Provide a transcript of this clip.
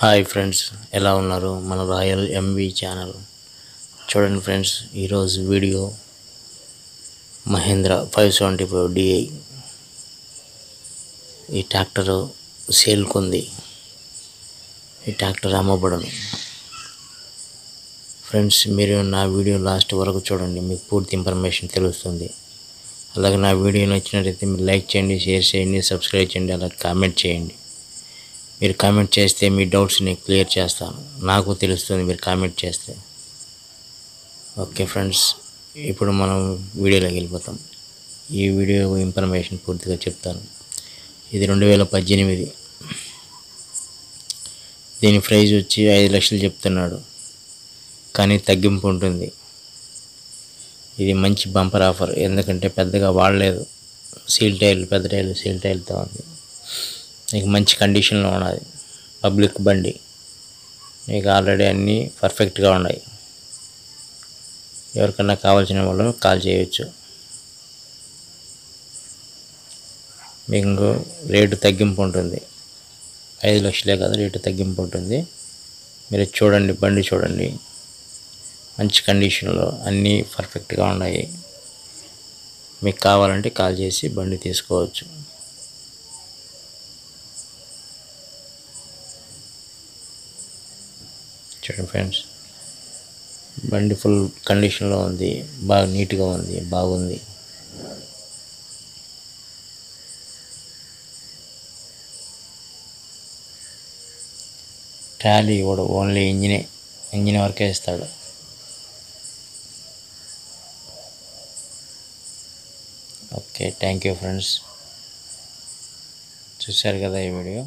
Hi friends ఎలా ఉన్నారు మన రాయల్ ఎంవి ఛానల్ చూడండి ఫ్రెండ్స్ ఈరోజు video Mahindra five seventy five DI ఈ ట్రాక్టరు సేల్కుంది ఈ ట్రాక్టర్ అమ్మబడను. ఫ్రెండ్స్ మీరు నా వీడియో లాస్ట్ వరకు చూడండి మీకు పూర్తి ఇన్ఫర్మేషన్ తెలుస్తుంది. అలాగే నా వీడియో నచ్చినట్లయితే మీరు లైక్ చేయండి షేర్ చేయండి సబ్స్క్రైబ్ చేయండి అలాగే కామెంట్ చేయండి. మీరు కామెంట్ చేస్తే మీ డౌట్స్ని క్లియర్ చేస్తాను. నాకు తెలుస్తుంది మీరు కామెంట్ చేస్తే. ఓకే ఫ్రెండ్స్ ఇప్పుడు మనం వీడియోలోకి వెళ్ళిపోతాం. ఈ వీడియో ఇన్ఫర్మేషన్ పూర్తిగా చెప్తాను. ఇది రెండు వేల పద్దెనిమిది. దీని ప్రైజ్ వచ్చి ఐదు లక్షలు చెప్తున్నాడు. కానీ తగ్గింపు ఉంటుంది. ఇది మంచి బంపర్ ఆఫర్. ఎందుకంటే పెద్దగా వాడలేదు. సీల్ టైర్లు పెద్ద టైర్లు సీల్ టైల్తో ఉంది. నీకు మంచి కండిషన్లో ఉన్నది పబ్లిక్ బండి నీకు ఆల్రెడీ అన్నీ పర్ఫెక్ట్గా ఉన్నాయి. ఎవరికన్నా కావాల్సిన వాళ్ళు కాల్ చేయొచ్చు. మీకు రేటు తగ్గింపు ఉంటుంది. ఐదు లక్షలే కదా రేటు తగ్గింపు ఉంటుంది. మీరు చూడండి బండి చూడండి. మంచి కండిషన్లో అన్నీ పర్ఫెక్ట్గా ఉన్నాయి. మీకు కావాలంటే కాల్ చేసి బండి తీసుకోవచ్చు. చూడండి ఫ్రెండ్స్. బండి ఫుల్ కండిషన్లో ఉంది. బాగా నీట్గా ఉంది. బాగుంది. ట్రాలీ కూడా ఓన్లీ ఇంజినే ఇంజిన్ వరకే ఇస్తాడు. Okay thank you friends. చూశారు కదా ఈ వీడియో?